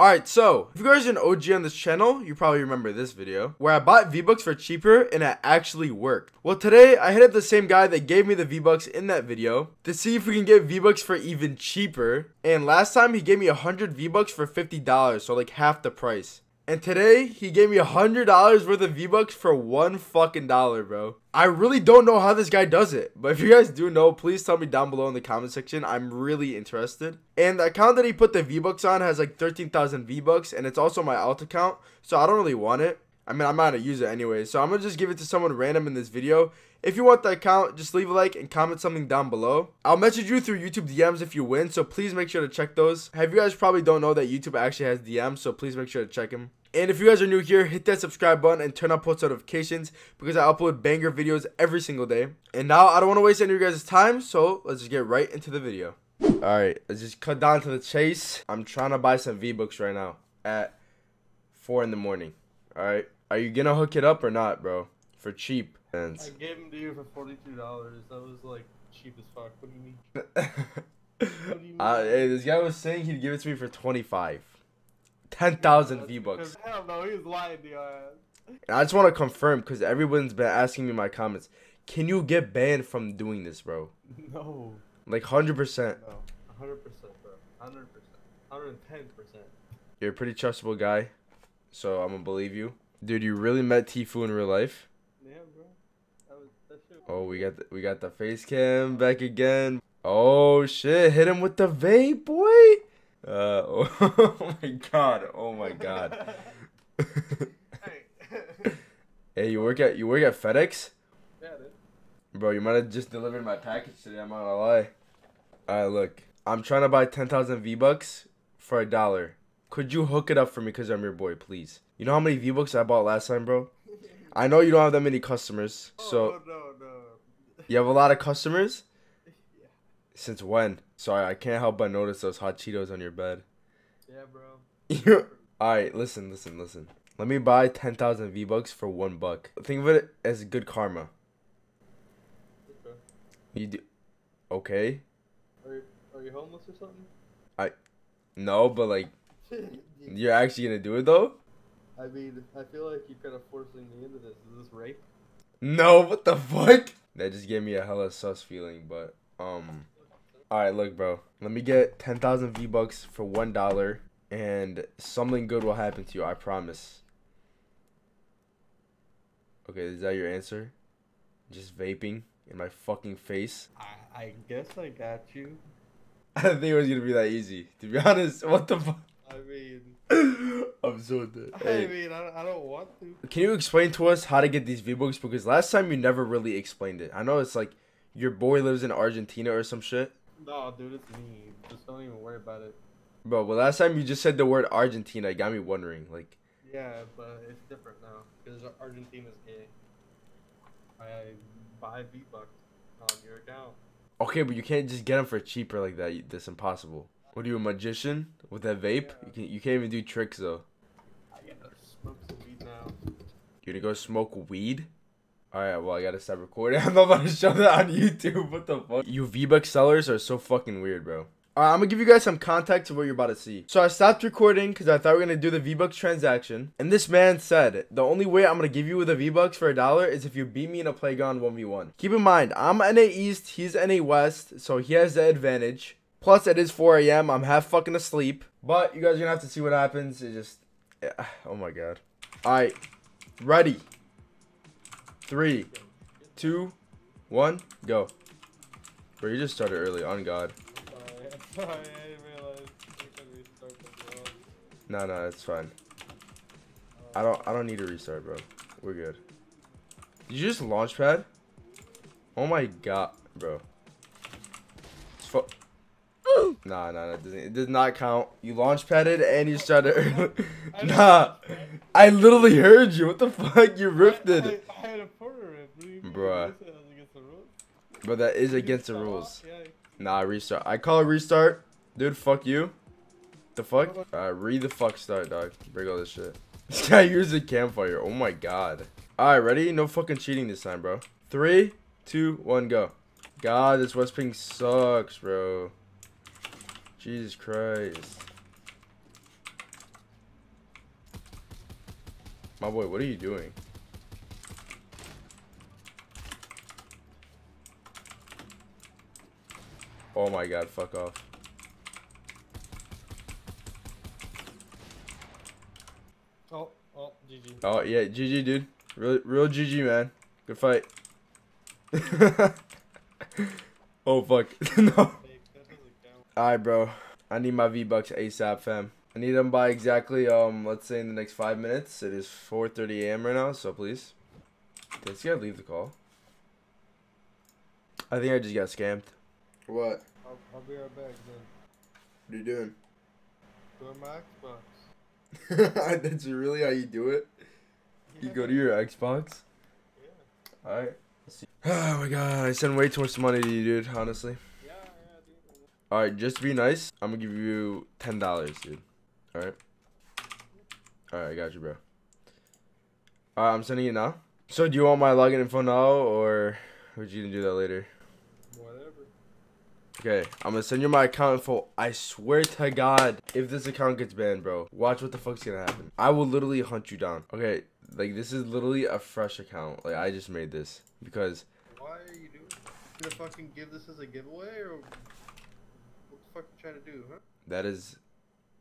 Alright, so, if you guys are an OG on this channel, you probably remember this video, where I bought V-Bucks for cheaper and it actually worked. Well, today, I hit up the same guy that gave me the V-Bucks in that video to see if we can get V-Bucks for even cheaper. And last time, he gave me 100 V-Bucks for $50, so like half the price. And today, he gave me a $100 worth of V-Bucks for one fucking dollar, bro. I really don't know how this guy does it. But if you guys do know, please tell me down below in the comment section. I'm really interested. And the account that he put the V-Bucks on has like 13,000 V-Bucks. And it's also my alt account. So I don't really want it. I mean, I'm not gonna use it anyway. So I'm gonna just give it to someone random in this video. If you want the account, just leave a like and comment something down below. I'll message you through YouTube DMs if you win, so please make sure to check those. Have you guys probably don't know that YouTube actually has DMs, so please make sure to check them. And if you guys are new here, hit that subscribe button and turn on post notifications because I upload banger videos every single day. And now I don't want to waste any of you guys' time, so let's just get right into the video. Alright, let's just cut down to the chase. I'm trying to buy some V-Bucks right now at 4 in the morning. Alright, are you gonna hook it up or not, bro? For cheap. And I gave them to you for forty-two dollars. That was like cheap as fuck. What do you mean? What do you mean? uh, hey, this guy was saying he'd give it to me for 25. 10,000 V-Bucks. Hell no, he was lying to your ass. And I just want to confirm because everyone's been asking me in my comments, can you get banned from doing this, bro? No, Like 100%. no, hundred percent, bro. Hundred percent, hundred and ten percent. You're a pretty trustable guy, so I'm gonna believe you. Dude, you really met Tfue in real life? Yeah, bro. That was that shit. Oh, we got the, we got the face cam back again. Oh shit, hit him with the vape, boy. Uh, oh, my god, oh my god. hey. hey, you work at you work at FedEx? yeah, dude. Bro, you might have just delivered my package today. I'm not gonna lie. Alright, look. I'm trying to buy 10,000 V-Bucks for a dollar. Could you hook it up for me because I'm your boy, please? You know how many V-Bucks I bought last time, bro? I know you don't have that many customers. So, oh, no, no. you have a lot of customers? Yeah. Since when? Sorry, I can't help but notice those hot Cheetos on your bed. Yeah, bro. Alright, listen, listen, listen. Let me buy 10,000 V-Bucks for one buck. Think of it as good karma. Okay. You do. Okay? Are you are you homeless or something? I No, but like, you're actually gonna do it though? I mean, I feel like you're kind of forcing me into this. Is this rape? No, what the fuck? That just gave me a hella sus feeling, but um Alright, look bro. Let me get ten thousand V bucks for one dollar and something good will happen to you, I promise. Okay, is that your answer? Just vaping in my fucking face? I I guess I got you. I didn't think it was gonna be that easy. To be honest, what the fuck? I mean, I'm so dead. I mean, I, I don't want to. can you explain to us how to get these V-Bucks? Because last time you never really explained it. I know it's like your boy lives in Argentina or some shit. No, dude, it's me. Just don't even worry about it. Bro, but last time you just said the word Argentina, it got me wondering. Like, Yeah, but it's different now because Argentina's gay. I buy V bucks on your account. okay, but you can't just get them for cheaper like that. That's impossible. What are you, a magician with that vape? You can you can't even do tricks though. I gotta smoke some weed now. You gonna go smoke weed? Alright, well I gotta stop recording. I'm not about to show that on YouTube. What the fuck? You V-Bucks sellers are so fucking weird, bro. Alright, I'm gonna give you guys some context of what you're about to see. So I stopped recording because I thought we were gonna do the V-Bucks transaction. And this man said, the only way I'm gonna give you the V-Bucks for a dollar is if you beat me in a playground 1v1. Keep in mind, I'm NA East, he's NA West, so he has the advantage. Plus, it is 4 a.m. I'm half fucking asleep. But you guys are gonna have to see what happens. It just, yeah. oh my god. Alright, ready. Three, two, one, go. Bro, you just started early, on God. Sorry, I'm sorry. I didn't realize we could restart the world. No, no, it's fine. I don't, I don't need to restart, bro. We're good. Did you just launch pad? Oh my God, bro. It's fu- Nah, nah, nah, it, doesn't, it does not count. You launch padded and you started early. Nah. I literally heard you. What the fuck? You ripped it. I, I had a porter rip. What do you mean? Bruh. You said it was against the rules. Bro, that is against the rules. Nah, restart. I call it restart. Dude, fuck you. The fuck? Uh, read the fuck start, dog. Break all this shit. This guy used a campfire. Oh my god. Alright, ready? No fucking cheating this time, bro. Three, two, one, go. God, this West Ping sucks, bro. Jesus Christ. My boy, what are you doing? Oh my god, fuck off. Oh, oh, GG. Oh yeah, GG dude. Real real GG man. Good fight. oh fuck. no. Hey, that doesn't count. Alright bro. I need my V-Bucks ASAP fam. I need them by exactly um let's say in the next five minutes. It is 4:30 a.m. right now, so please. Did this guy leave the call? I think I just got scammed. What? I'll, I'll be right back then. What are you doing? Go to my Xbox. That's really how you do it? You go to your Xbox? Yeah, Alright. Oh my god, I send way too much money to you, dude, honestly. yeah, yeah, dude. Alright, just to be nice, I'm gonna give you $10, dude. Alright? Alright, I got you, bro. Alright, I'm sending it now. So, do you want my login info now, or would you gonna do that later? Okay, I'm gonna send you my account info. I swear to God, if this account gets banned, bro, watch what the fuck's gonna happen. I will literally hunt you down. Okay, like this is literally a fresh account. Like I just made this because Why are you doing? Gonna fucking give this as a giveaway or what the fuck are you trying to do, huh? that is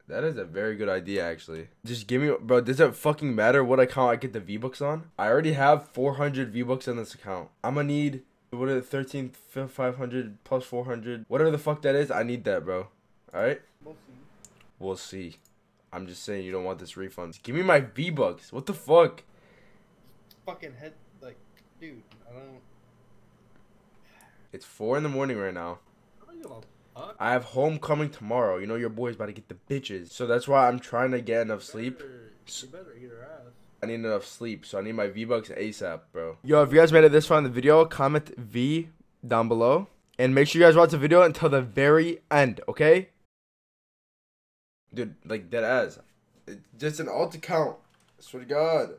that is a very good idea actually. Just give me, bro. Does it fucking matter what account I get the V bucks on? I already have 400 V bucks on this account. I'm gonna need what are the 13 500 plus 400 whatever the fuck that is. I need that, bro. All right. We'll see. We'll see. I'm just saying you don't want this refund. Give me my V bucks. What the fuck? Fucking head, like, dude, I don't. It's four in the morning right now. I don't give a fuck. I have homecoming tomorrow. You know your boy's about to get the bitches. So that's why I'm trying to get enough sleep. Better- You better eat her ass. I need enough sleep, so I need my V bucks ASAP, bro. Yo, if you guys made it this far in the video, comment V down below, and make sure you guys watch the video until the very end, okay? Dude, like dead ass, It's just an alt account. I swear to God.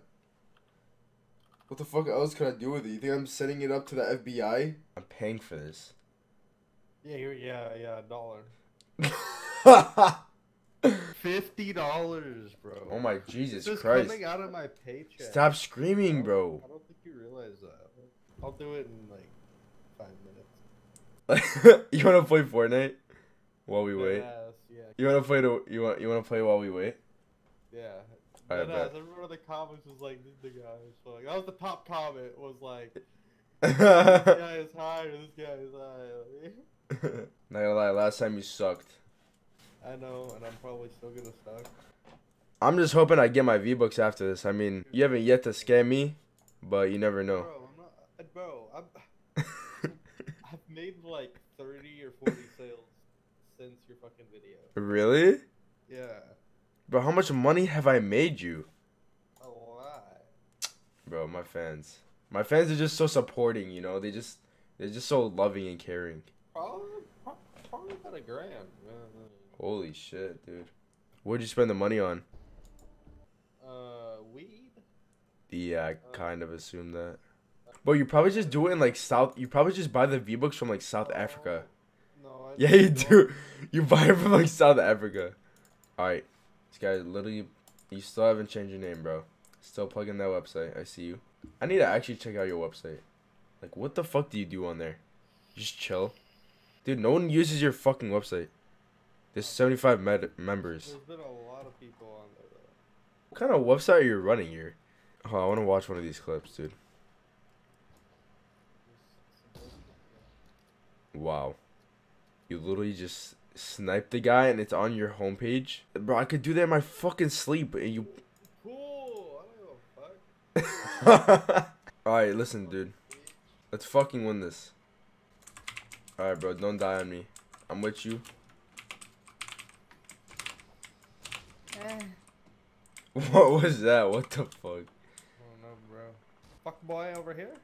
What the fuck else could I do with it? You think I'm setting it up to the FBI? I'm paying for this. Yeah, you're, yeah, yeah, a dollar. Fifty dollars, bro. Oh my Jesus This is Christ! coming out of my paycheck. Stop screaming, I bro. I don't think you realize that. I'll do it in like five minutes. you wanna play Fortnite while we wait? Deadass, yeah, You wanna play the you want you wanna play while we wait? yeah. Alright, Deadass. Uh, bet. Everyone in the comments was like, "This the guy." So like, that was the top comment. Was like, "This guy is high this guy is high." gonna lie, last time you sucked. I know, and I'm probably still gonna suck. I'm just hoping I get my V bucks after this. I mean, you haven't yet to scam me, but you never know. Bro, I'm not, uh, bro, I'm, I've made like 30 or 40 sales since your fucking video. really? Yeah, Bro, how much money have I made you? a lot. Bro, my fans. My fans are just so supporting, you know? They just they're just so loving and caring. Probably, pro- probably about a grand. Yeah, Holy shit, dude. What'd you spend the money on? Uh, weed? Yeah, I kind of assumed that. Bro, you probably just do it in like South. You probably just buy the V bucks from like South Africa. No, I Yeah, you don't. You buy it from like South Africa. Alright. This guy literally. You still haven't changed your name, bro. Still plugging that website. I see you. I need to actually check out your website. Like, what the fuck do you do on there? You just chill? Dude, no one uses your fucking website. There's 75 med- members. There's been a lot of people on there though. What kind of website are you running here? Oh, I want to watch one of these clips, dude. Wow. You literally just sniped the guy and it's on your homepage? Bro, I could do that in my fucking sleep and you. Cool. I don't give a fuck. Alright, listen, dude. Let's fucking win this. Alright, bro, don't die on me. I'm with you. What was that? What the fuck? I don't know, bro. Fuck boy over here.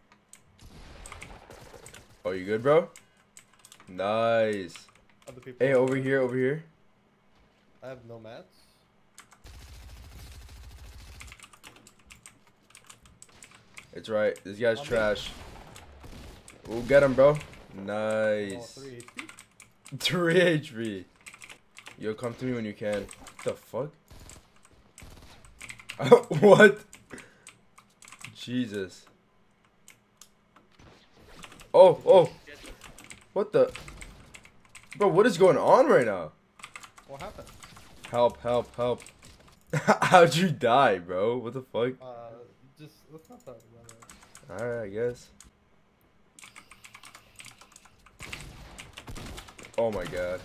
Oh, you good, bro? Nice. Other people. Hey, over here, over here. I have no mats. It's right. This guy's me. trash. We'll get him, bro. Oh, Nice. three HP. 3 HP. Yo, come to me when you can. What the fuck? what? Jesus. Oh, oh. What the? Bro, what is going on right now? What happened? Help, help, help. How'd you die, bro? What the fuck? Uh, just let's not talk about it. Alright, I guess. Oh my god.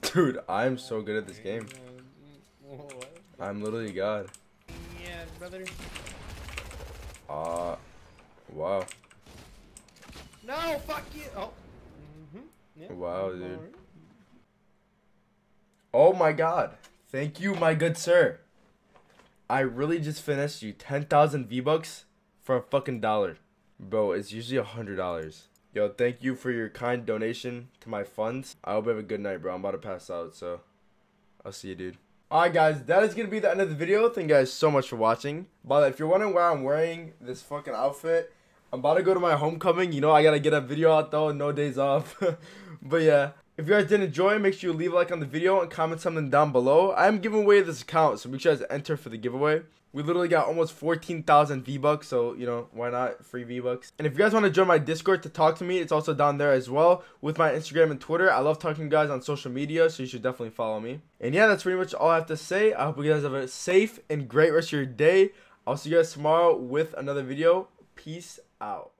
Dude, I'm so good at this game. I'm literally God. Yeah, brother. Ah, wow. No, fuck you. Oh. Mhm. Yeah. Wow, dude. Oh my god. Thank you, my good sir. I really just finished you 10,000 V-Bucks for a fucking dollar. Bro, it's usually a hundred dollars. Yo, thank you for your kind donation to my funds. I hope you have a good night, bro. I'm about to pass out, so I'll see you, dude. Alright, guys, that is gonna be the end of the video. Thank you guys so much for watching. But if you're wondering why I'm wearing this fucking outfit, I'm about to go to my homecoming. You know, I gotta get a video out though, no days off. but yeah, if you guys did enjoy, make sure you leave a like on the video and comment something down below. I'm giving away this account, so make sure you guys enter for the giveaway. We literally got almost 14,000 V-Bucks, so, you know, why not? Free V-Bucks. And if you guys want to join my Discord to talk to me, it's also down there as well with my Instagram and Twitter. I love talking to you guys on social media, so you should definitely follow me. And yeah, that's pretty much all I have to say. I hope you guys have a safe and great rest of your day. I'll see you guys tomorrow with another video. Peace out.